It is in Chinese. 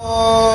哦。